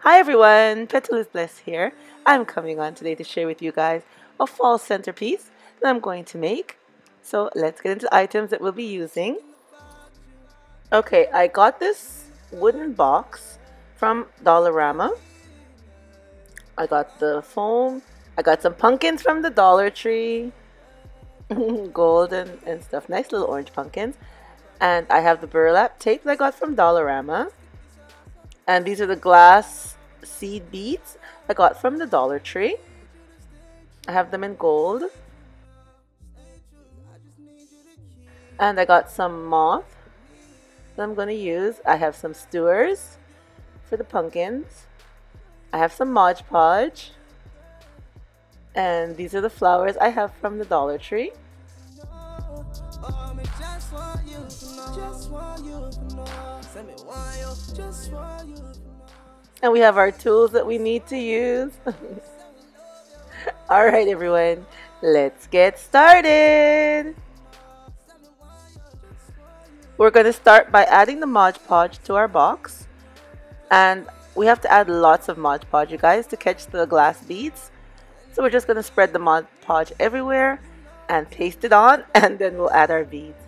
Hi everyone, Petal is Bless here. I'm coming on today to share with you guys a fall centerpiece that I'm going to make. So let's get into items that we'll be using. Okay, I got this wooden box from Dollarama. I got the foam. I got some pumpkins from the Dollar Tree. Gold and, and stuff. Nice little orange pumpkins. And I have the burlap tape that I got from Dollarama. And these are the glass seed beads I got from the Dollar Tree. I have them in gold. And I got some moth that I'm going to use. I have some skewers for the pumpkins. I have some Mod Podge. And these are the flowers I have from the Dollar Tree. And we have our tools that we need to use. Alright everyone, let's get started! We're going to start by adding the Mod Podge to our box. And we have to add lots of Mod Podge, you guys, to catch the glass beads. So we're just going to spread the Mod Podge everywhere and paste it on and then we'll add our beads.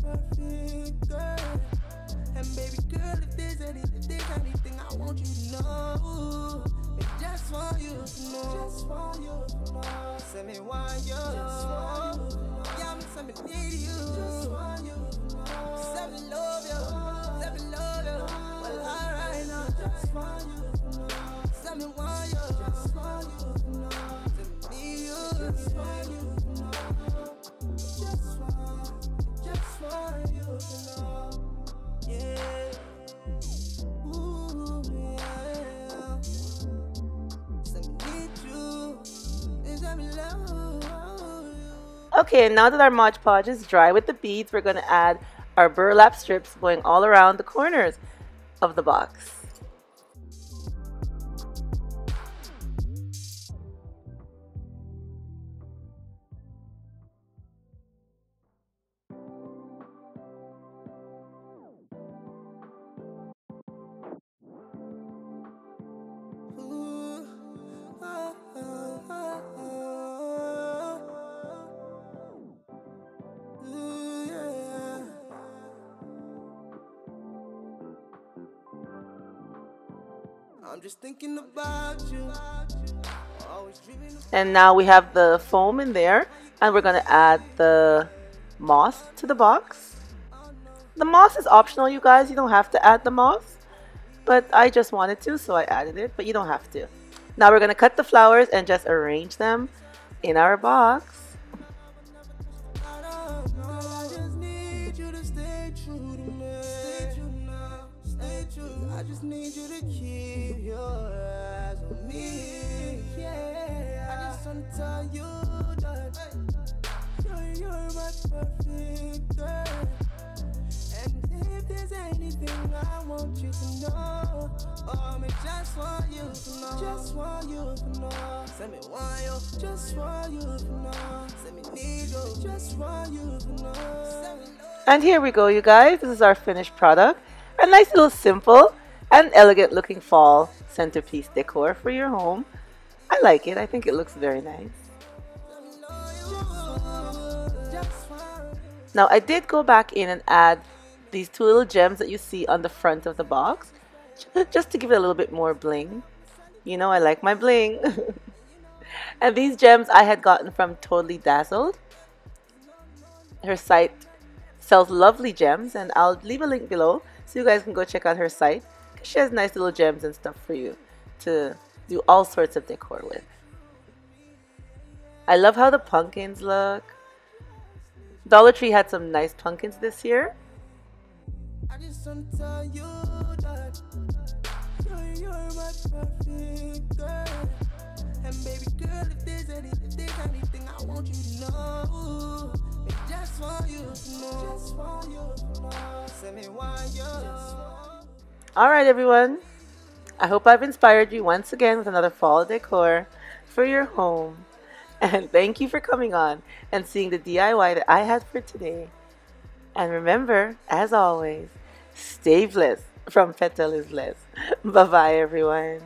perfect girl. And baby girl, if there's anything, there's anything I want you to know. It's just for you to know. Just for you to know. Send me why you. Just for you me need you. Just for you me love you. Send me love you. Well, now. Just for you me why you. Just for you me need you. Just for you for, just for you. Yeah. Ooh, yeah. Love you. Okay, now that our Mod Podge is dry with the beads, we're going to add our burlap strips going all around the corners of the box. And now we have the foam in there and we're going to add the moss to the box. The moss is optional you guys, you don't have to add the moss. But I just wanted to so I added it, but you don't have to. Now we're going to cut the flowers and just arrange them in our box. I just need you to keep Tell you you're, my perfect girl. And if there's anything I want you to know, um, oh, me just want you to know. Just want you to know. Send me you. Just want you to know. Send me need you. Just want you to know. And here we go, you guys. This is our finished product. A nice little simple and elegant looking fall centerpiece decor for your home. I like it. I think it looks very nice. Now I did go back in and add these two little gems that you see on the front of the box just to give it a little bit more bling. You know I like my bling. and these gems I had gotten from Totally Dazzled. Her site sells lovely gems and I'll leave a link below so you guys can go check out her site she has nice little gems and stuff for you to do all sorts of decor with. I love how the pumpkins look. Dollar Tree had some nice pumpkins this year. I just want to tell you that you're, you're my perfect girl. And baby girl, if there's any, if there's anything I want you to know, it's just for you to know, just for you to know. Send me why you. All right, everyone. I hope I've inspired you once again with another fall decor for your home. And thank you for coming on and seeing the DIY that I had for today. And remember, as always, stay blessed from Petal is Blessed. Bye bye, everyone.